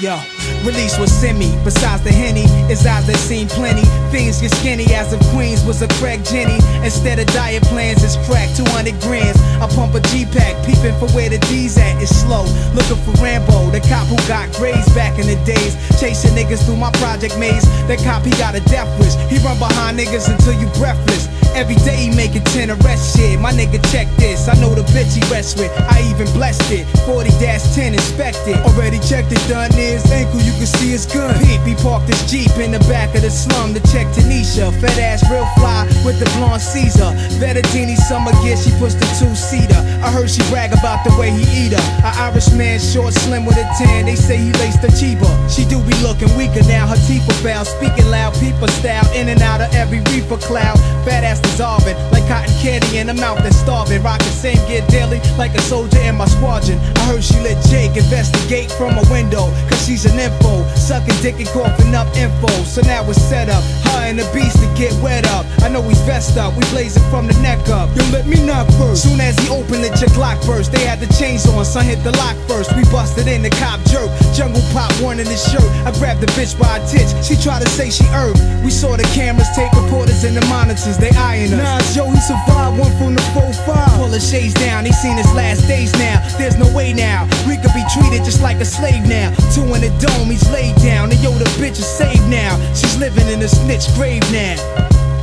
Yo, release was semi. Besides the henny, his eyes that seen plenty. Things get skinny as if Queens was a crack Jenny. Instead of diet plans, it's crack 200 grams. I pump a G pack, peeping for where the D's at. It's slow, looking for Rambo, the cop who got grades back in the days. Chasing niggas through my project maze. That cop, he got a death wish. He run behind niggas until you breathless. Every day he making 10 arrest shit. My nigga, check. Bitch he rests with. I even blessed it. 40 10 inspected. Already checked it, done his ankle. You can see his gun. Peep, he parked his Jeep in the back of the slum to check Tanisha. Fat ass, real fly with the blonde Caesar. Vettadini summer gear, she pushed the two seater. I heard she brag about the way he eat her. An Irish man, short, slim with a tan. They say he laced the chiba. She do be looking weaker now. Her teeth are foul. Speaking loud, people style. In and out of every reefer cloud. Fat ass dissolving like cotton candy in a mouth that's starving. Rockin' same gear daily like a soldier in my squadron. I heard she let Jake investigate from a window, cause she's an info. Sucking dick and coughing up info. So now it's set up. Her and the beast to get wet up. I know he's vest up. We blazing from the neck up. Yo, let me knock first. Soon as he opened it, your Glock burst. They had the chains on, son hit the lock first. We busted in the cop jerk. Jungle pop one in his shirt. I grabbed the bitch by a titch. She tried to say she herbed. We saw the cameras, tape reporters, and the monitors. They eyeing us. Nas, yo, survived one from the 4-5. Pull the shades down, he seen his last days now. There's no way now. We could be treated just like a slave now. Two in the dome, he's laid down. And yo, the bitch is saved now. She's living in a snitch grave now.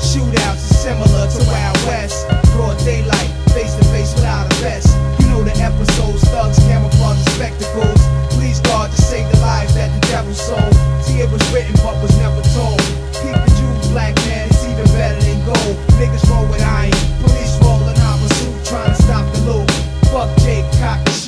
Shootouts are similar to Wild West. Broad daylight, face to face without a vest. You know the episodes,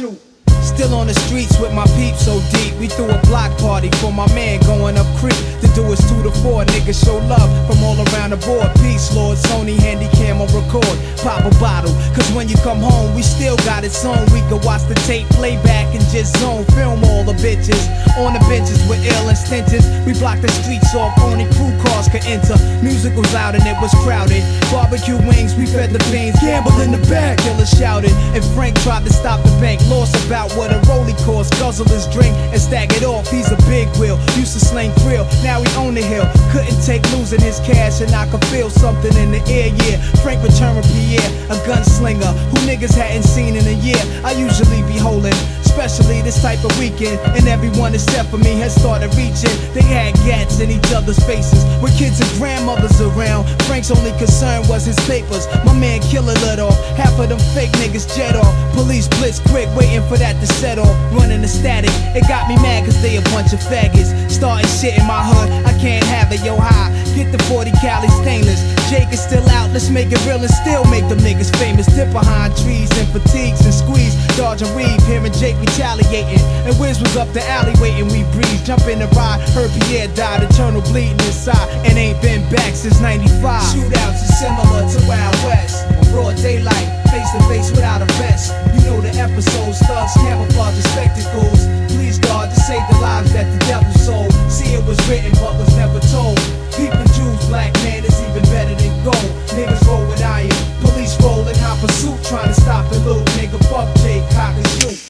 shoot. Still on the streets with my peeps so deep. We threw a block party for my man going up creek. To do us two Niggas show love from all around the board. Peace, Lord. Sony handy cam on record. Pop a bottle. Cause when you come home, we still got it on. We can watch the tape, play back, and just zone. Film all the bitches. On the benches with ill and. We blocked the streets off. Only crew cars could enter. Music was loud and it was crowded. Barbecue wings, we fed the fiends. Gamble in the back. Killer shouted. And Frank tried to stop the bank. Lost about what a rollie cost. Guzzle his drink and stack it off. He's a big wheel. Used to sling grill. Now he own the hill. Couldn't take losing his cash and I could feel something in the air. Yeah, Frank returned with Pierre, a gunslinger who niggas hadn't seen in a year. I usually be holding. Especially this type of weekend, and everyone except for me has started reaching. They had gats in each other's faces, with kids and grandmothers around. Frank's only concern was his papers. My man Killer let off, half of them fake niggas jet off. Police blitz quick, waiting for that to set off. Running the static, it got me mad cause they a bunch of faggots. Starting shit in my hood, I can't have it, yo high. Get the 40 Cali stainless. Jake is still out, let's make it real and still make them niggas famous. Dip behind trees and fatigues and squeeze, dodge and weave, hearing Jake retaliating. And Wiz was up the alley waiting, we breeze. Jump in the ride, heard Pierre died, eternal bleeding inside, and ain't been back since 95. Shootouts